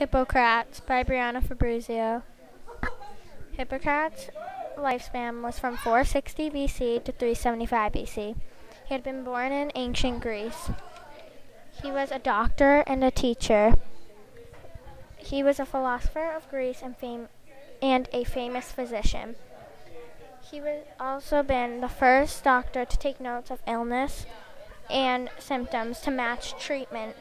Hippocrates by Brianna Fabrizio. Hippocrates' lifespan was from 460 BC to 375 BC. He had been born in ancient Greece. He was a doctor and a teacher. He was a philosopher of Greece and, fam- and a famous physician. He was also been the first doctor to take notes of illness and symptoms to match treatment